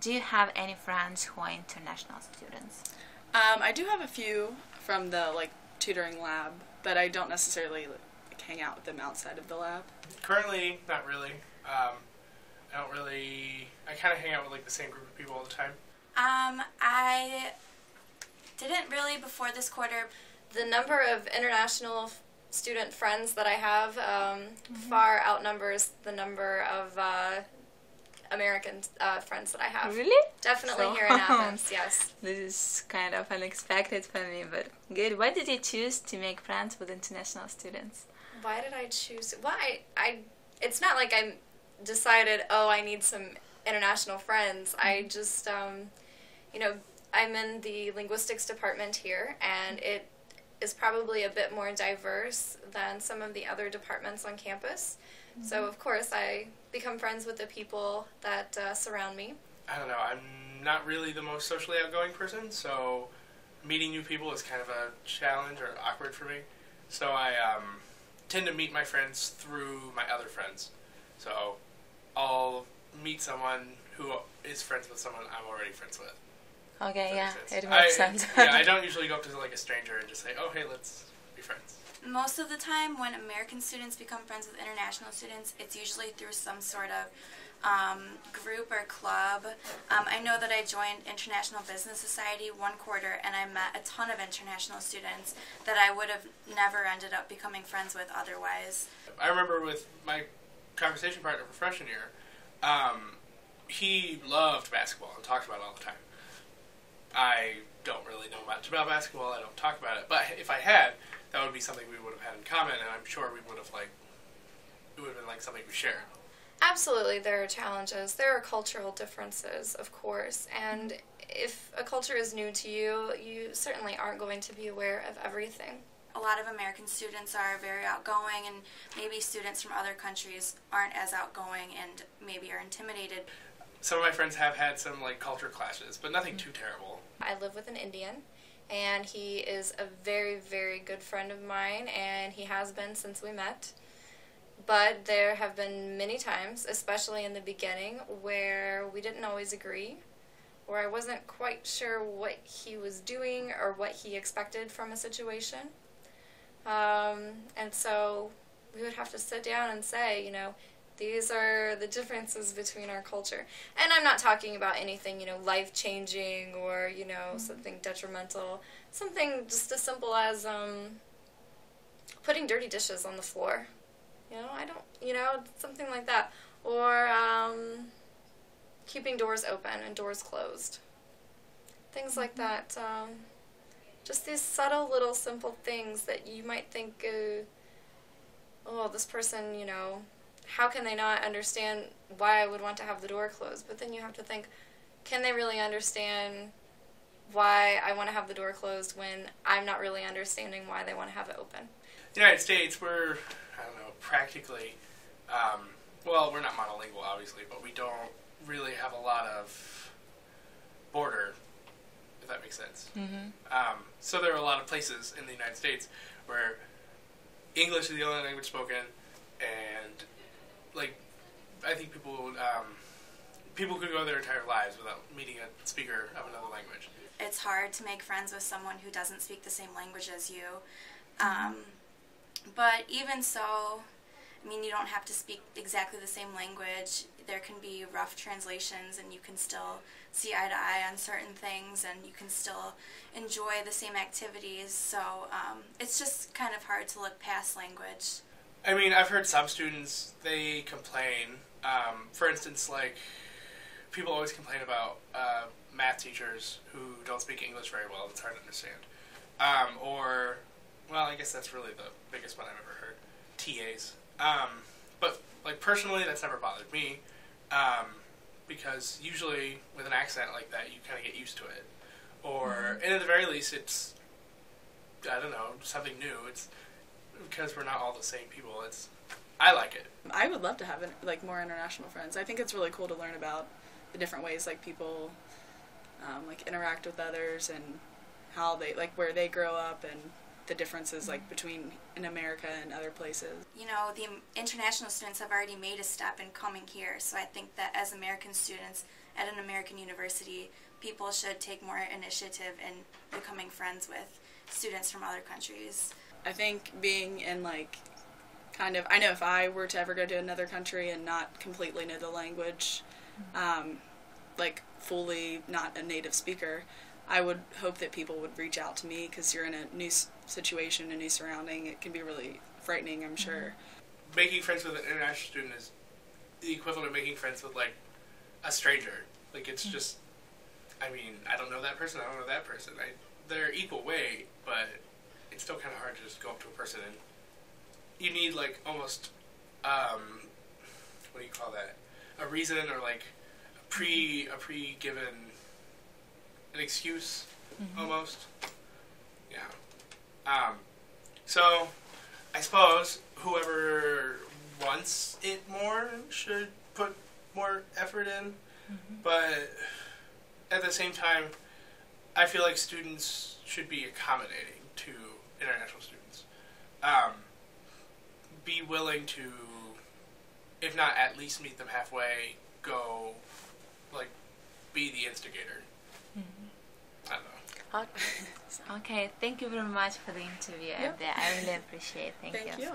do you have any friends who are international students? Um, I do have a few from the like tutoring lab, but I don't necessarily like, hang out with them outside of the lab. Currently, not really. Um, I don't really. I kind of hang out with like the same group of people all the time. Um, I didn't really before this quarter. The number of international f- student friends that I have um, far outnumbers the number of uh, American uh, friends that I have. Really? Definitely So- here in Athens, yes. This is kind of unexpected for me, but good. Why did you choose to make friends with international students? Why did I choose? Why I? It's not like I decided. Oh, I need some international friends. I just, um, you know, I'm in the linguistics department here, and it is probably a bit more diverse than some of the other departments on campus. So of course, I become friends with the people that uh, surround me. I don't know. I'm not really the most socially outgoing person, so meeting new people is kind of a challenge or awkward for me. So I um, tend to meet my friends through my other friends. So I'll meet someone who is friends with someone I'm already friends with. Okay, yeah, make sense? it makes I, sense. yeah, I don't usually go up to like a stranger and just say, "Oh, hey, let's be friends." Most of the time, when American students become friends with international students, it's usually through some sort of um, group or club. Um, I know that I joined International Business Society one quarter, and I met a ton of international students that I would have never ended up becoming friends with otherwise. I remember with my conversation partner for freshman year, um, he loved basketball and talked about it all the time. I don't really know much about basketball. I don't talk about it, but if I had, that would be something we would have had in common, and I'm sure we would have like it would have been like something we shared. Absolutely, there are challenges. There are cultural differences, of course, and if a culture is new to you, you certainly aren't going to be aware of everything. A lot of American students are very outgoing, and maybe students from other countries aren't as outgoing and maybe are intimidated. Some of my friends have had some like culture clashes, but nothing too terrible. I live with an Indian, and he is a very, very good friend of mine, and he has been since we met. But there have been many times, especially in the beginning, where we didn't always agree, where I wasn't quite sure what he was doing or what he expected from a situation. Um, and so we would have to sit down and say, you know, these are the differences between our culture. And I'm not talking about anything, you know, life changing or, you know, something detrimental. Something just as simple as um, putting dirty dishes on the floor. You know, I don't, you know, something like that. Or um, keeping doors open and doors closed. Things like that. Um, just these subtle little simple things that you might think, uh, oh, this person, you know, how can they not understand why I would want to have the door closed? But then you have to think, can they really understand why I want to have the door closed when I'm not really understanding why they want to have it open? The United States, we're I don't know practically. Um, well, we're not monolingual, obviously, but we don't really have a lot of border, if that makes sense. hmm Um, so there are a lot of places in the United States where English is the only language spoken, and like I think people would, um, people could go their entire lives without meeting a speaker of another language. It's hard to make friends with someone who doesn't speak the same language as you. Um, but even so, I mean, you don't have to speak exactly the same language. There can be rough translations, and you can still see eye to eye on certain things, and you can still enjoy the same activities. So um, it's just kind of hard to look past language. I mean, I've heard some students they complain. Um, for instance, like people always complain about uh, math teachers who don't speak English very well. It's hard to understand. Um, or, well, I guess that's really the biggest one I've ever heard. TAs. Um, but like personally, that's never bothered me um, because usually with an accent like that, you kind of get used to it. Or, and at the very least, it's I don't know something new. It's because we're not all the same people. It's I like it. I would love to have like more international friends. I think it's really cool to learn about the different ways like people um, like interact with others and how they like where they grow up and the differences like between in America and other places. you know, the international students have already made a step in coming here. So I think that as American students at an American university, people should take more initiative in becoming friends with students from other countries. I think being in like kind of I know if I were to ever go to another country and not completely know the language, um, like fully not a native speaker, I would hope that people would reach out to me because you're in a new situation, a new surrounding. It can be really frightening, I'm sure. Making friends with an international student is the equivalent of making friends with like a stranger. Like it's just, I mean, I don't know that person. I don't know that person. I, they're equal weight, but it's still kind of hard to just go up to a person and you need like almost, um, what do you call that? A reason or like a pre a pre given an excuse almost. Yeah. Um, so I suppose whoever wants it more should put more effort in, but at the same time, I feel like students should be accommodating to international students. Um, be willing to, if not at least meet them halfway, go, like, be the instigator. I don't know. Okay, thank you very much for the interview, Yeah. Abbey. I really appreciate it. Thank, Thank you.